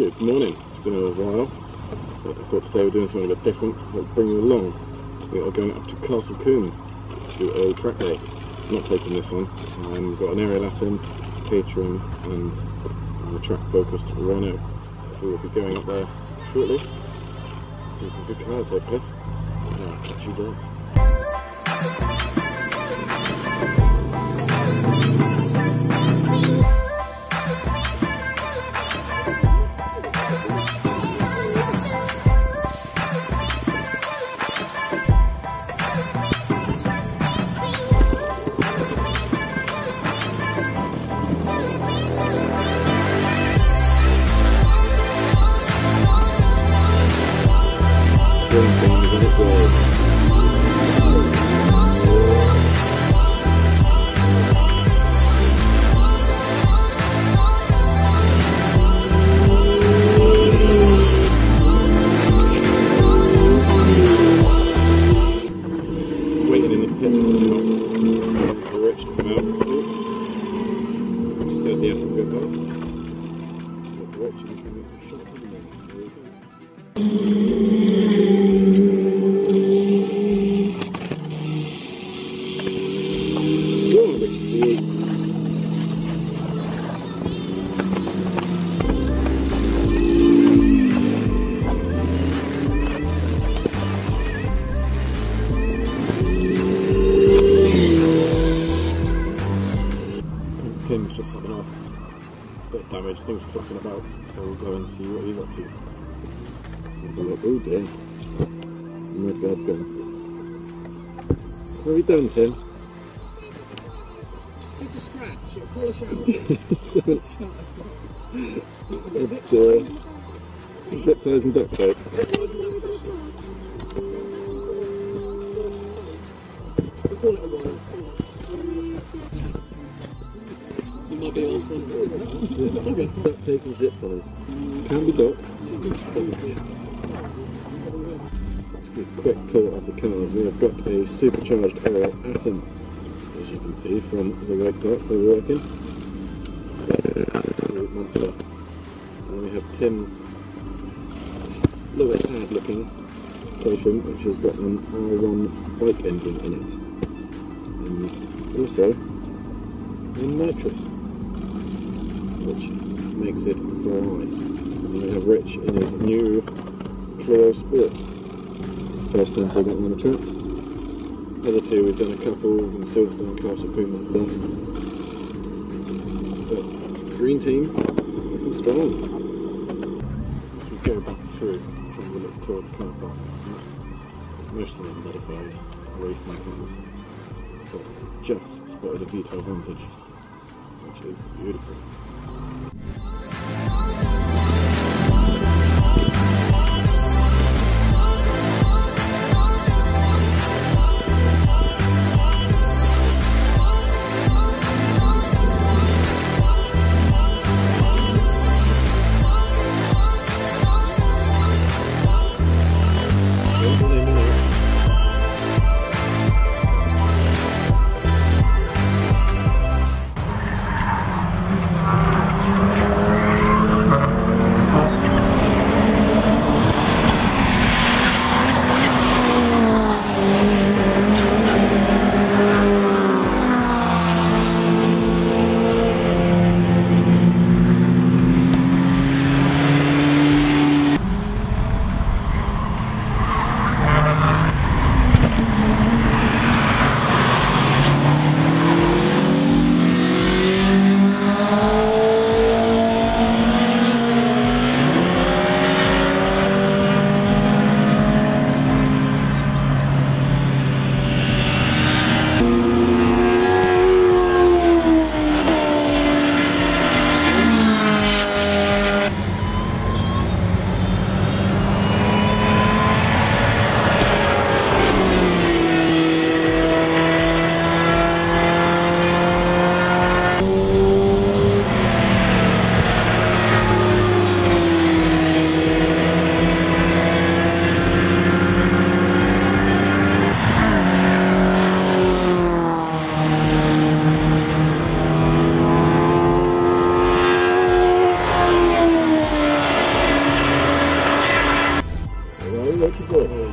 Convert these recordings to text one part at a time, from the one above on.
Good morning. It's been a while, I thought today we're doing something a bit different. Let's bring you along. We are going up to Castle Combe to a track day. I'm not taking this one. Um, we've got an Ariel Atom, Caterham, and a track focused Renault. So we'll be going up there shortly. See some good cars hopefully. Yeah, catch you there. Look, Rich Bit of damage, things flipping about, so we'll go and see what he's up to. We'll be like, dear. My bad gun. What have you done, Tim? Just a scratch, it'll polish out. It's, uh, zip ties and duct tape. Call it a one. Duct tape zip ties. Can be. A quick tour of the cars. We have got a supercharged Ariel Atom, as you can see from the red dot they're working. And we have Tim's bit sad looking station, which has got an R1 bike engine in it. And also a nitrous, which makes it fly. And we have Rich in his new Clio Sport. First time taking it on the track. Other two, we've done a couple in Silverstone, Castle Pumas done. But green team, looking strong. As we go back through, trying to look toward the car park. Most of them modified racing cars. But just spotted a V8 Vantage, which is beautiful. what you doing.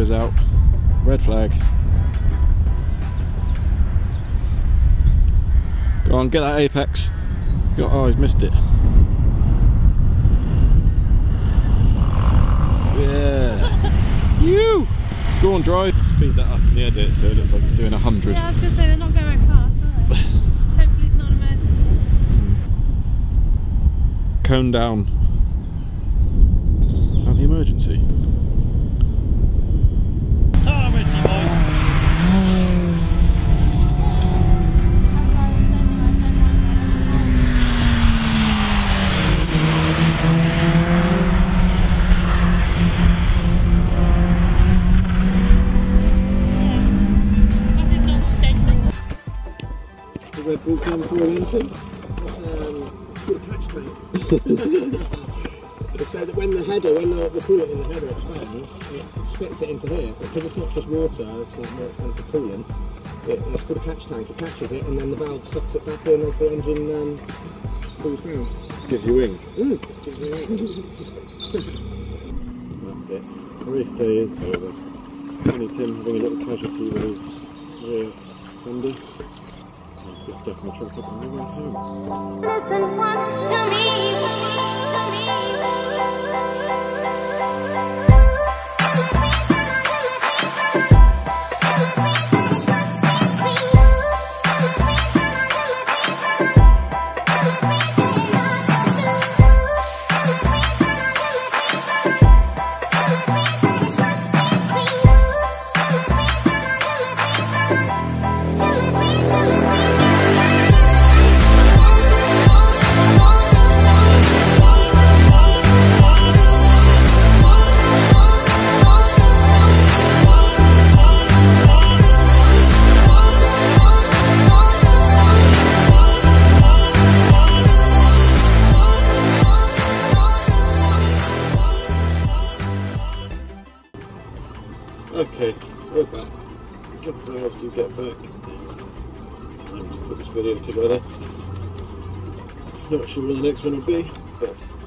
Goes out. Red flag. Go on, get that apex. Go, oh, he's missed it. Yeah. you. Go on, drive. Speed that up in the edit so it looks like it's doing 100. Yeah, I was going to say they're not going very fast, are they? Hopefully it's not an emergency. Hmm. Cone down. At the emergency. Red Bull came through an engine. um, a catch tank. so that when the header, when the, the coolant in the header expands, it spits it into here. Because it's not just water, it's like more expensive coolant. It, it's called a catch tank. It catches it, and then the valve sucks it back in as the engine um, cools down. Give you wings. Mm. That's it. Race day is over. Tony Tim having a little casualty with his rear fender. Listen once to me. Okay, put this video together. Not sure where the next one will be, but.